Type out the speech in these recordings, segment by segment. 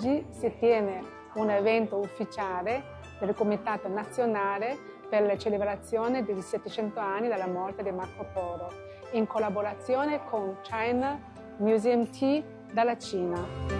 si tiene un evento ufficiale del Comitato Nazionale per la celebrazione dei 700 anni dalla morte di Marco Polo, in collaborazione con China Museum Tea dalla Cina.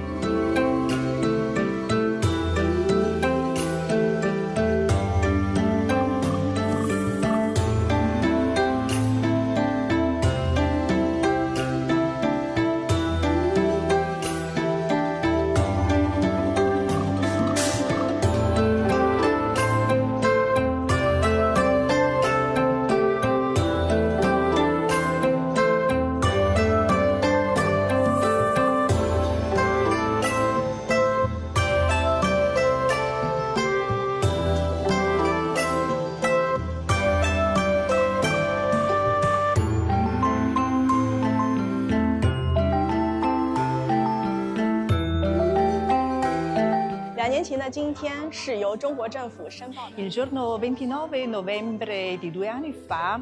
Il giorno 29 novembre di due anni fa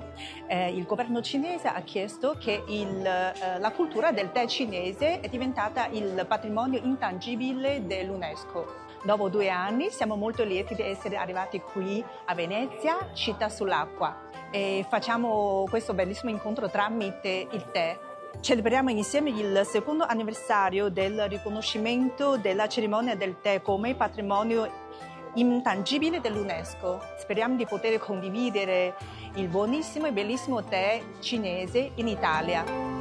eh, il governo cinese ha chiesto che il, eh, la cultura del tè cinese è diventata il patrimonio intangibile dell'UNESCO. Dopo due anni siamo molto lieti di essere arrivati qui a Venezia, città sull'acqua, e facciamo questo bellissimo incontro tramite il tè Celebriamo insieme il secondo anniversario del riconoscimento della cerimonia del tè come patrimonio intangibile dell'UNESCO. Speriamo di poter condividere il buonissimo e bellissimo tè cinese in Italia.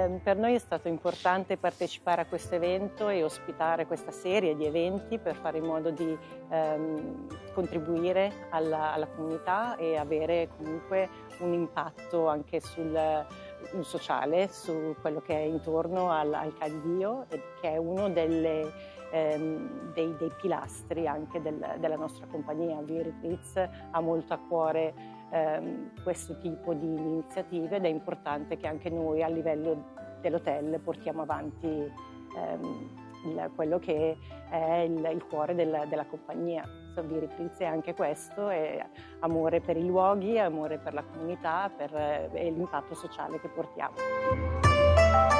Per noi è stato importante partecipare a questo evento e ospitare questa serie di eventi per fare in modo di ehm, contribuire alla, alla, comunità e avere comunque un impatto anche sul sociale, su quello che è intorno al, al Caldio, che è uno delle, ehm, dei, dei, pilastri anche del, della nostra compagnia. Virit Ritz ha molto a cuore ehm, questo tipo di iniziative ed è importante che anche noi a livello dell'hotel portiamo avanti ehm, il, quello che è il, il cuore del, della compagnia. Savviri Prinz è anche questo, è amore per i luoghi, amore per la comunità per, e l'impatto sociale che portiamo.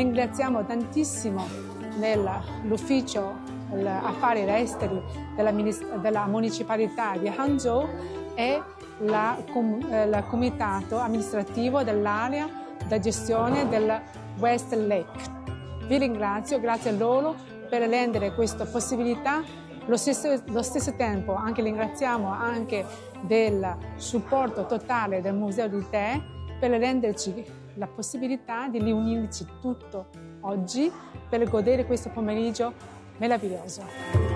Ringraziamo tantissimo l'ufficio affari esteri della, della municipalità di Hangzhou e il comitato amministrativo dell'area da gestione del West Lake. Vi ringrazio, grazie a loro per rendere questa possibilità. Lo stesso, lo stesso tempo anche ringraziamo anche del supporto totale del Museo di Te per renderci la possibilità di riunirci tutto oggi per godere questo pomeriggio meraviglioso.